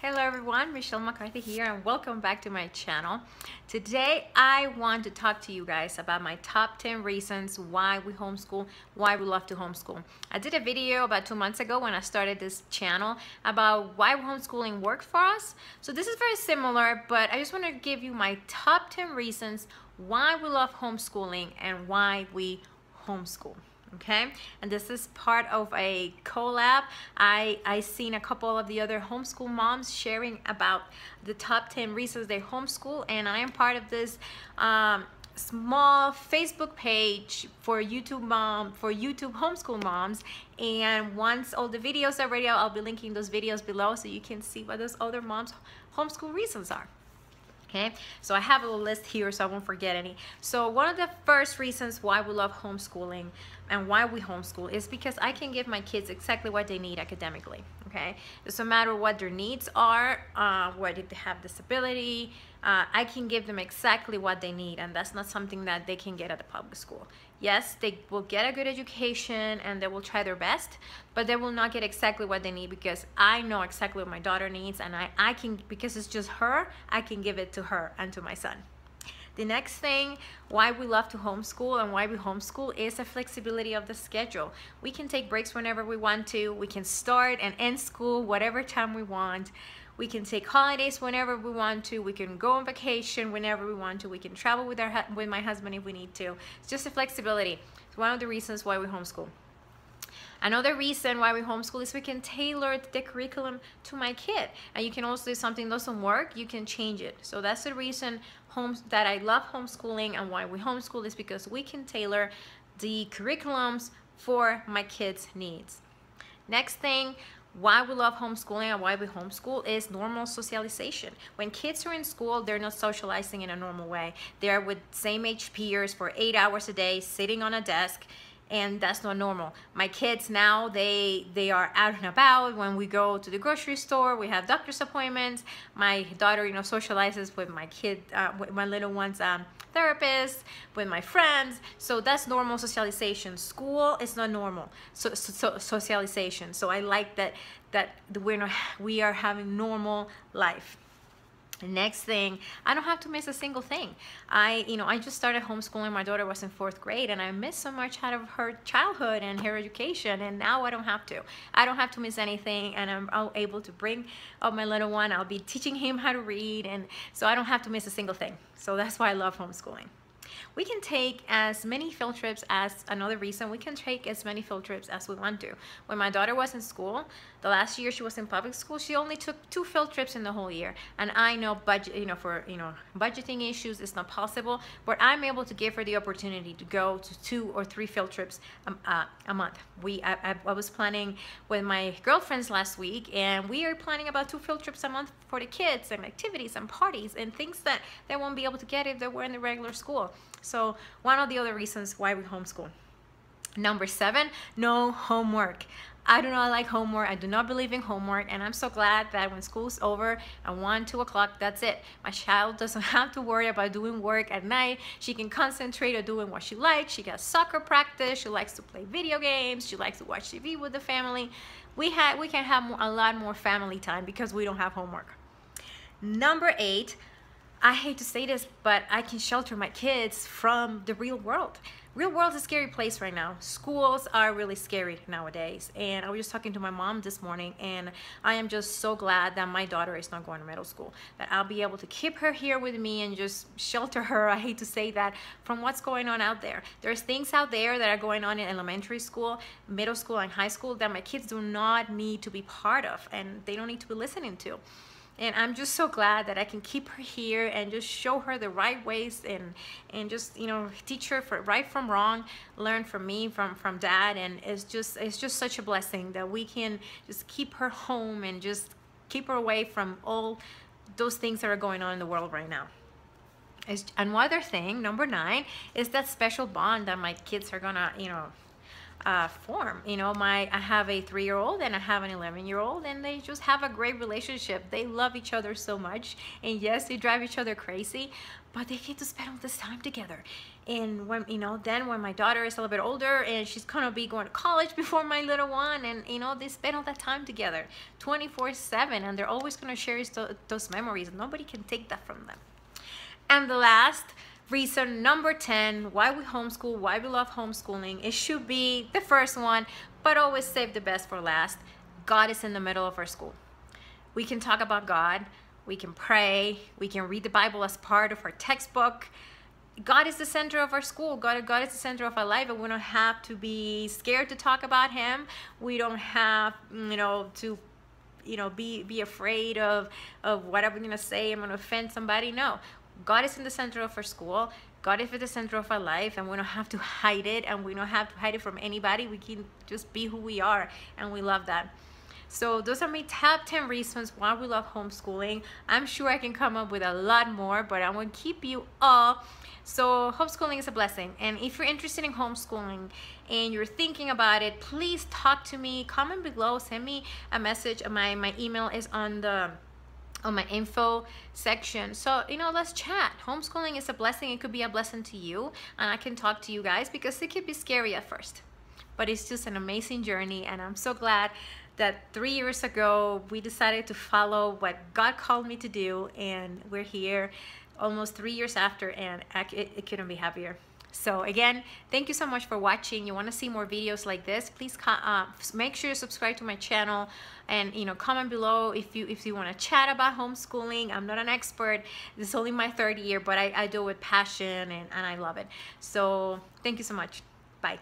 Hello everyone, Michelle McCarthy here and welcome back to my channel. Today I want to talk to you guys about my top 10 reasons why we homeschool, why we love to homeschool. I did a video about two months ago when I started this channel about why homeschooling worked for us. So this is very similar, but I just want to give you my top 10 reasons why we love homeschooling and why we homeschool okay? And this is part of a collab. I i seen a couple of the other homeschool moms sharing about the top 10 reasons they homeschool and i am part of this um, small facebook page for youtube mom for youtube homeschool moms. And once all the videos are ready i'll be linking those videos below so you can see what those other moms homeschool reasons are okay? So i have a list here so i won't forget any. So one of the first reasons why we love homeschooling and why we homeschool is because i can give my kids exactly what they need academically okay doesn't matter what their needs are uh, whether they have disability uh, I can give them exactly what they need and that's not something that they can get at the public school. Yes, they will get a good education and they will try their best, but they will not get exactly what they need because I know exactly what my daughter needs and I, I can, because it's just her, I can give it to her and to my son. The next thing, why we love to homeschool and why we homeschool is the flexibility of the schedule. We can take breaks whenever we want to. We can start and end school whatever time we want. We can take holidays whenever we want to. We can go on vacation whenever we want to. We can travel with our with my husband if we need to. It's just a flexibility. It's one of the reasons why we homeschool. Another reason why we homeschool is we can tailor the curriculum to my kid. And you can also, if something doesn't work, you can change it. So that's the reason that I love homeschooling and why we homeschool is because we can tailor the curriculums for my kids' needs. Next thing, why we love homeschooling and why we homeschool is normal socialization. When kids are in school, they're not socializing in a normal way. They're with same age peers for eight hours a day, sitting on a desk, and that's not normal. My kids now, they they are out and about. When we go to the grocery store, we have doctor's appointments. My daughter, you know, socializes with my kid, uh, with my little one's um, therapist, with my friends. So that's normal socialization. School is not normal. So, so socialization. So I like that that we're not, we are having normal life. Next thing, I don't have to miss a single thing. I, you know, I just started homeschooling. My daughter was in fourth grade and I missed so much out of her childhood and her education. And now I don't have to. I don't have to miss anything and I'm able to bring up my little one. I'll be teaching him how to read. And so I don't have to miss a single thing. So that's why I love homeschooling. We can take as many field trips as another reason, we can take as many field trips as we want to. When my daughter was in school, the last year she was in public school, she only took two field trips in the whole year. And I know budget, you know, for, you know, budgeting issues, it's not possible, but I'm able to give her the opportunity to go to two or three field trips a, uh, a month. We, I, I was planning with my girlfriends last week and we are planning about two field trips a month for the kids and activities and parties and things that they won't be able to get if they were in the regular school. So one of the other reasons why we homeschool. Number seven, no homework. I do not like homework. I do not believe in homework. And I'm so glad that when school's over at 1, 2 o'clock, that's it. My child doesn't have to worry about doing work at night. She can concentrate on doing what she likes. She got soccer practice. She likes to play video games. She likes to watch TV with the family. We, have, we can have a lot more family time because we don't have homework. Number eight, I hate to say this, but I can shelter my kids from the real world. Real world's a scary place right now. Schools are really scary nowadays. And I was just talking to my mom this morning and I am just so glad that my daughter is not going to middle school. That I'll be able to keep her here with me and just shelter her, I hate to say that, from what's going on out there. There's things out there that are going on in elementary school, middle school, and high school that my kids do not need to be part of and they don't need to be listening to and I'm just so glad that I can keep her here and just show her the right ways and and just you know teach her for right from wrong learn from me from from dad. And it's just it's just such a blessing that we can just keep her home and just keep her away from all those things that are going on in the world right now. And another thing number nine is that special bond that my kids are gonna you know uh, form. You know, my I have a three-year-old and I have an 11-year-old, and they just have a great relationship. They love each other so much, and yes, they drive each other crazy, but they get to spend all this time together. And when you know, then when my daughter is a little bit older and she's gonna be going to college before my little one, and you know, they spend all that time together, 24/7, and they're always gonna share those memories. Nobody can take that from them. And the last reason number 10 why we homeschool why we love homeschooling. It should be the first one but always save the best for last. God is in the middle of our school. We can talk about god. We can pray. We can read the bible as part of our textbook. God is the center of our school. God, god is the center of our life and we don't have to be scared to talk about him. We don't have you know to you know be be afraid of of what i'm gonna say i'm gonna offend somebody. No God is in the center of our school. God is at the center of our life, and we don't have to hide it, and we don't have to hide it from anybody. We can just be who we are, and we love that. So those are my top 10 reasons why we love homeschooling. I'm sure I can come up with a lot more, but I want to keep you all. So homeschooling is a blessing. And if you're interested in homeschooling and you're thinking about it, please talk to me. Comment below, send me a message. My, my email is on the on my info section. So you know let's chat. Homeschooling is a blessing. It could be a blessing to you and i can talk to you guys because it could be scary at first. But it's just an amazing journey and i'm so glad that three years ago we decided to follow what god called me to do and we're here almost three years after and it, couldn't be happier so again, thank you so much for watching. You want to see more videos like this, please uh, make sure you subscribe to my channel and you know comment below if you if you want to chat about homeschooling. I'm not an expert. This is only my third year, but I, I do it with passion and, and I love it. So thank you so much. Bye.